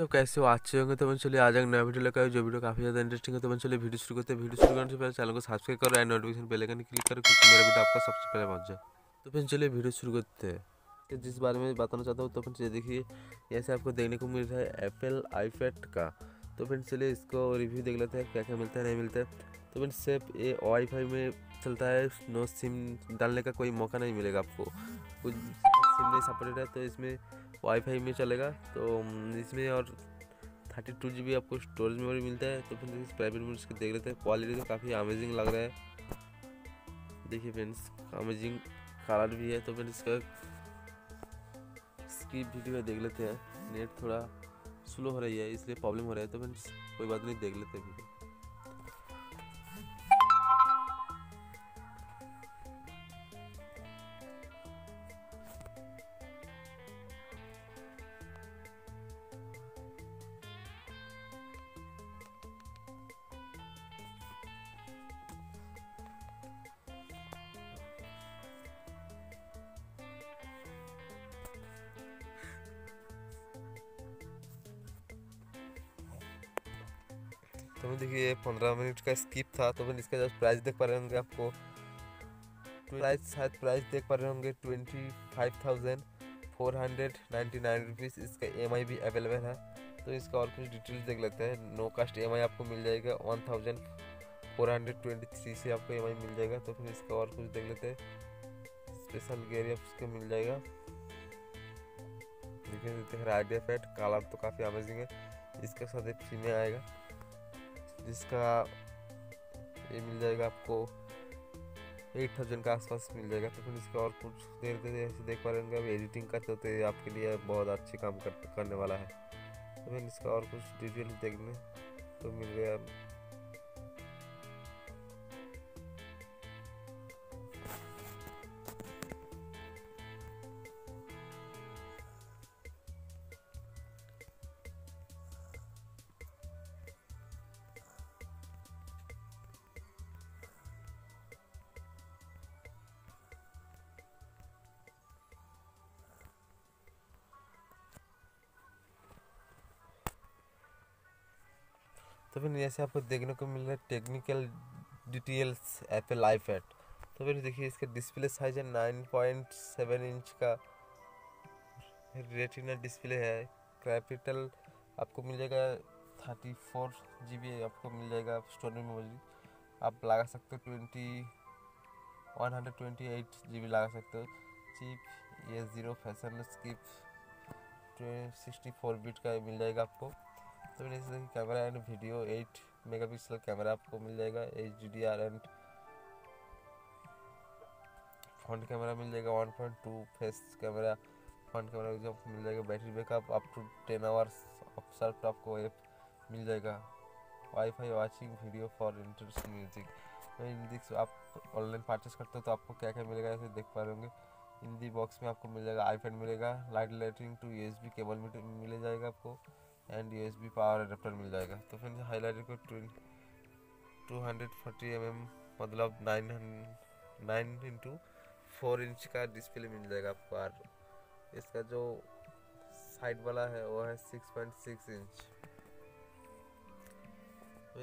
तो कैसे हो? अच्छे होंगे तो चलिए, आज एक नया वीडियो लेकर जो वीडियो काफ़ी ज़्यादा इंटरेस्टिंग है तो चलिए वीडियो शुरू करते हैं। वीडियो शुरू करने से पहले चैनल को सब्सक्राइब करो and notification bell icon click करो, क्योंकि मेरा वीडियो आपका सबसे पहले पहुँच जाए। तो फिर चलिए वीडियो शुरू करते हैं। तो जिस बारे में बताना चाहता हूँ तो फिर चलिए देखिए ऐसे आपको देखने को मिल रहा है एप्पल आईपैड का। तो फिर चलिए इसको रिव्यू देख लेते हैं क्या क्या मिलता है, नहीं मिलता है। तो फिर सिर्फ़ ये वाईफाई में चलता है नो सिम डालने का कोई मौका नहीं मिलेगा आपको। कुछ सिम नहीं सपोर्टेड है तो इसमें वाईफाई में चलेगा। तो इसमें और थर्टी टू जी बी आपको स्टोरेज मेमोरी मिलता है तो फिर प्राइवेट मोड इसके देख लेते हैं। क्वालिटी तो काफ़ी अमेजिंग लग रहा है। देखिए फ्रेंड्स अमेजिंग कलर भी है तो फिर इसका इसकी वीडियो देख लेते हैं। नेट थोड़ा स्लो हो रही है, इसलिए प्रॉब्लम हो रहा है तो फ्रेंड्स कोई बात नहीं, देख लेते हैं वीडियो तो मैं देखिए पंद्रह मिनट का स्किप था तो मैं इसका जब प्राइस देख पा रहे होंगे आपको प्राइस शायद प्राइस देख पा रहे होंगे twenty five thousand four hundred ninety nine rupees इसका ई भी अवेलेबल है। तो इसका और कुछ डिटेल्स देख लेते हैं। नो कास्ट ई आपको मिल जाएगा one thousand four hundred twenty three से आपको ई मिल जाएगा। तो फिर इसका और कुछ देख लेते हैं। स्पेशल गेयर उसके मिल जाएगा। देखिए देख रहे आइडिया फैट कलर तो काफ़ी अमेजिंग है। इसके साथ एक फ्री में आएगा। जिसका ये मिल जाएगा आपको एट थाउज़ेंड के आसपास मिल जाएगा। तो फिर इसका और कुछ देर देर ऐसे देख पा रहे होंगे अभी एडिटिंग का तो आपके लिए बहुत अच्छे काम कर, करने वाला है। तो फिर इसका और कुछ डिटेल देखने तो मिल गया। तो फिर जैसे आपको देखने को मिल रहा है टेक्निकल डिटेल्स एप्पल आईपैड तो फिर देखिए इसका डिस्प्ले साइज़ है नाइन पॉइंट सेवन इंच का। रेटिना डिस्प्ले है। कैपिटल आपको मिल जाएगा थर्टी फोर जी बी आपको मिल जाएगा स्टोरेज मेमोरी आप लगा सकते हो twenty one hundred twenty eight G B लगा सकते हो। चिप ये zero fusion skip sixty four bit का मिल जाएगा आपको। तो मैंने इसे camera and video 8 megapixel camera आपको मिल जाएगा H D D R and front camera मिल जाएगा 1.2 फेस कैमरा फ्रंट कैमरा जो मिल जाएगा battery backup up to ten hours of आपको ऐप मिल जाएगा। WiFi watching video for interest music music आप ऑनलाइन परचेस करते हो तो आपको क्या क्या मिलेगा ऐसे देख पा रहे होंगे। हिंदी बॉक्स में आपको मिल जाएगा आईपैड मिलेगा light lighting to USB cable मिल जाएगा आपको। एंड यूएसबी पावर अडेप्टर मिल जाएगा। तो फिर हाईलाइटर को two hundred forty M M मतलब nine nine into four inch का डिस्प्ले मिल जाएगा आपको और इसका जो साइड वाला है, वो है सिक्स पॉइंट सिक्स इंच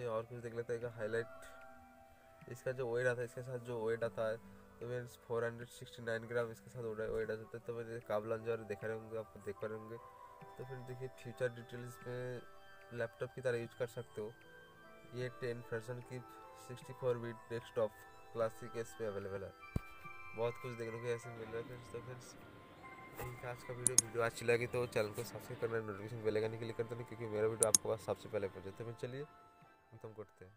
और कुछ देख लेते हैं हाईलाइट इसका जो वेट आता है, इसके साथ जो वेट आता है तो फिर हंड्रेड सिक्सटी नाइन ग्राम इसके साथ वेट आ जाता है तो फिर काबला जो देखा होंगे आपको देख पा रहे होंगे। तो फिर देखिए फ्यूचर डिटेल्स में लैपटॉप की तरह यूज़ कर सकते हो। ये टेन वर्जन की sixty four bit desktop classic S पे अवेलेबल है। बहुत कुछ देखने को ऐसे मिल रहा है फ्रेंड्स तो फ्रेंड्स यही आज का वीडियो वीडियो अच्छी लगी तो चैनल को सब्सक्राइब करना नोटिफिकेशन बेल आइकन क्लिक करते नहीं क्योंकि मेरा वीडियो आपको सबसे पहले पहुँचे। तो चलिए खत्म करते हैं।